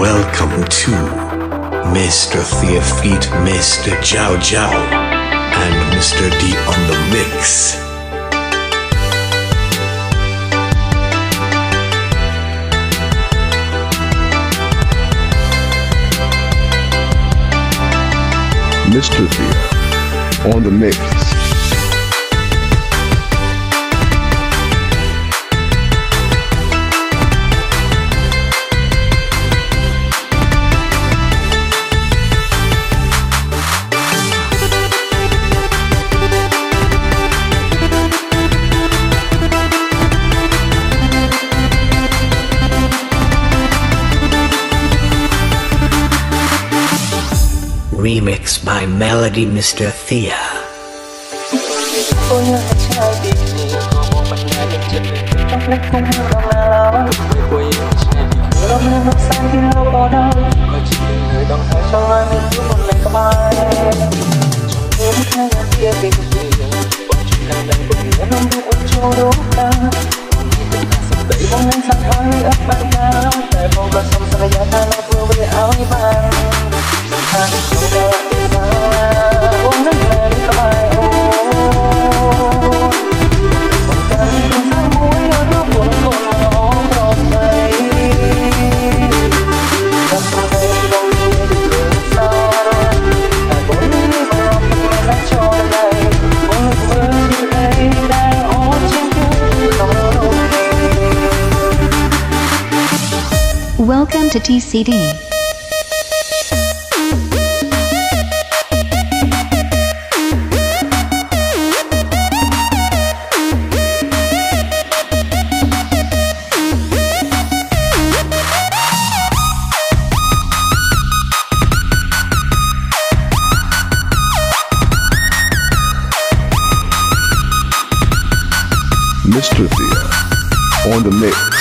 Welcome to Mr. Theophyte, Mr. Chav Chav, and Mr. D on the mix. Mr. Thea on the mix. remix by Melody Mr. Thea. Hãy subscribe cho kênh Ghiền Mì Gõ Để không bỏ lỡ những video hấp dẫn To TCD. Mr. Thea on the mix.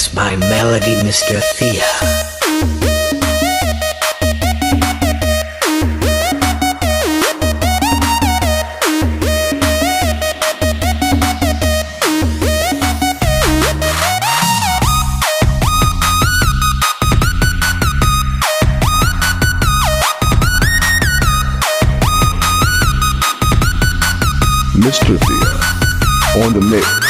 Remix by Melody Mr. Thea. Mr. Thea on the mix.